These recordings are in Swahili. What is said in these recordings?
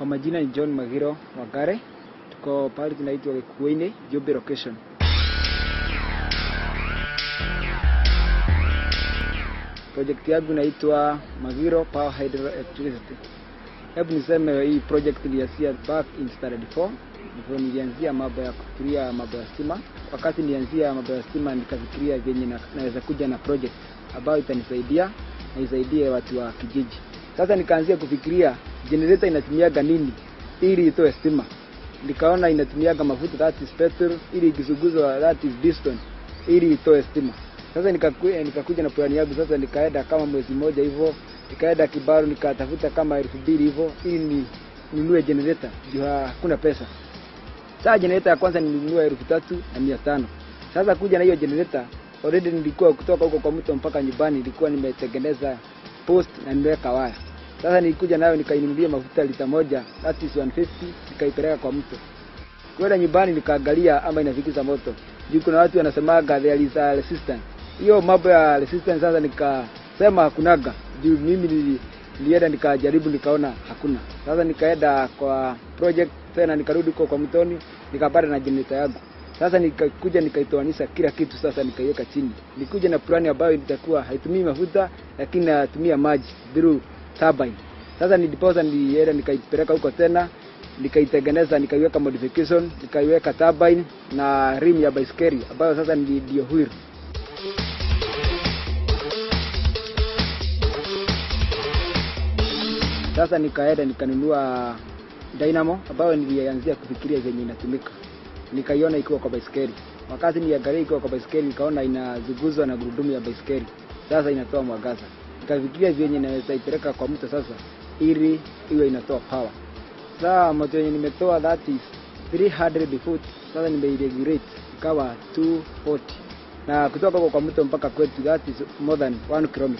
Kwa majina ni John Magiro Wagare, tuko pale tunaitwa Gikuini, Jumbe location. Project yangu inaitwa Magiro Power Hydroelectricity. Hebu niseme hii project nilianzia back in standard 4 ndipo nilianzia mambo ya kufikiria mambo ya stima. Wakati nilianzia mambo ya stima, nikafikiria venye na, naweza kuja na project ambayo itanisaidia na isaidie watu wa kijiji. Sasa nikaanzia kufikiria generator inatumiaga nini ili itoe stima. Nikaona inatumiaga mafuta that is petrol, ili ikisuguzwa that is piston ili itoe stima. Sasa nikakuja nika na plani yangu sasa, nikaenda kama mwezi mmoja hivyo, nikaenda Kibaru nikatafuta kama elfu mbili hivyo ili ni ninunue generator juu hakuna pesa. Sasa generator ya kwanza nilinunua elfu tatu na mia tano. Sasa kuja na hiyo generator already nilikuwa kutoka huko kwa mto mpaka nyumbani nilikuwa nimetengeneza post na nimeweka waya. Sasa nilikuja nayo nikainunulia mafuta lita moja that is 150 nikaipeleka kwa mto. Kwenda nyumbani nikaangalia ama inafikisha moto. Juu kuna watu wanasemaga there is a resistance. Hiyo mambo ya resistance sasa nikasema hakunaga. Juu mimi nili, nilienda nikajaribu nikaona hakuna. Sasa nikaenda kwa project tena nikarudi huko kwa mtoni nikapata na generator yangu. Sasa nikakuja nikaitoanisha kila kitu, sasa nikaiweka chini. Nikuja na plani ambayo itakuwa haitumii mafuta lakini inatumia maji through turbine. Sasa niliposa nilienda nikaipeleka huko tena nikaitengeneza nikaiweka modification nikaiweka turbine na rim ya baiskeli ambayo sasa ndio wheel. Sasa nikaenda nikanunua dynamo ambayo nilianzia kufikiria zenye inatumika, nikaiona ikiwa kwa baiskeli. Wakati niangalia ikiwa kwa baiskeli, nikaona inazuguzwa na gurudumu ya baiskeli, sasa inatoa mwangaza. Nikafikiria vyenye naweza ipeleka kwa mto sasa, ili iwe inatoa power. Sasa moto yenye nimetoa that is 300 foot, sasa nimeiregulate ikawa 240 na kutoka kwa, kwa mto mpaka kwetu that is more than 1 km.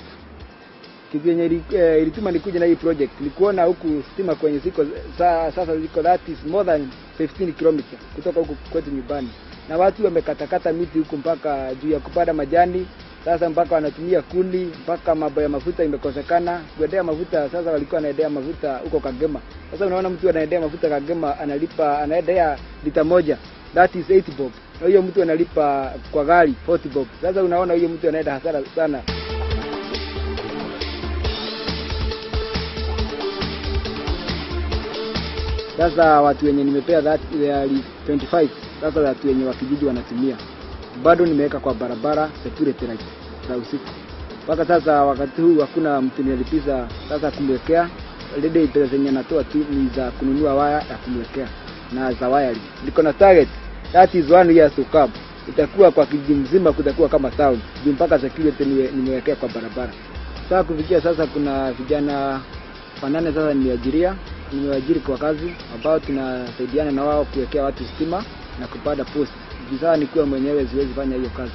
kitu yenye eh, ilituma nikuja na hii project ni kuona huku stima kwenye ziko sa, sasa ziko that is more than 15 km kutoka huku kwetu nyumbani, na watu wamekatakata miti huku mpaka juu ya kupanda majani. Sasa mpaka wanatumia kuni, mpaka mambo ya mafuta imekosekana. Kuendea mafuta sasa, walikuwa wanaendea mafuta huko Kagema. Sasa unaona mtu anaendea mafuta Kagema analipa, anaendea lita moja that is 8 bob, na hiyo mtu analipa kwa gari 40 bob. Sasa unaona huyo mtu anaenda hasara sana. Sasa watu wenye nimepea that uh, 25 sasa watu wenye wakijiji wanatumia, bado nimeweka kwa barabara security light za usiku. Mpaka sasa wakati huu hakuna mtu nilipiza sasa kumwekea lede pesa zenye natoa tu ni za kununua waya ya kumwekea na za wiring. Niko na target that is one year to come, itakuwa kwa kijiji mzima, kutakuwa kama town juu mpaka security nimewekea kwa barabara. Sasa kufikia sasa kuna vijana wanane sasa nimeajiria nimewaajiri kwa kazi ambao tunasaidiana na wao kuwekea watu stima na kupanda post. Sasa nikiwa mwenyewe siwezi fanya hiyo kazi.